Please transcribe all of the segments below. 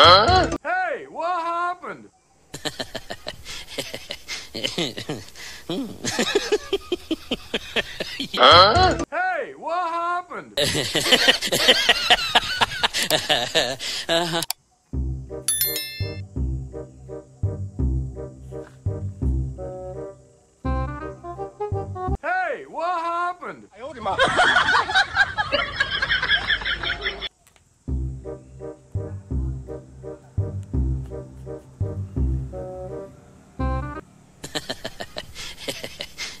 Huh? Hey, what happened? huh? Hey, what happened? Hey, what happened?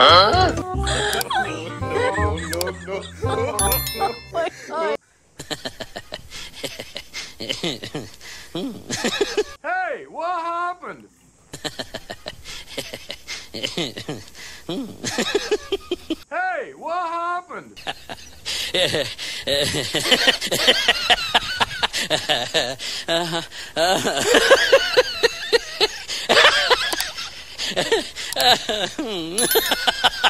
Hey, what happened? ¡Ay, qué hacemos! ¿Qué hacemos ahora? Con los dos sacos de arroz.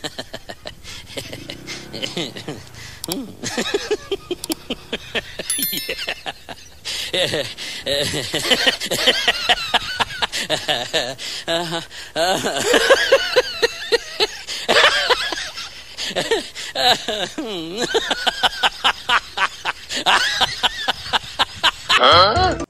What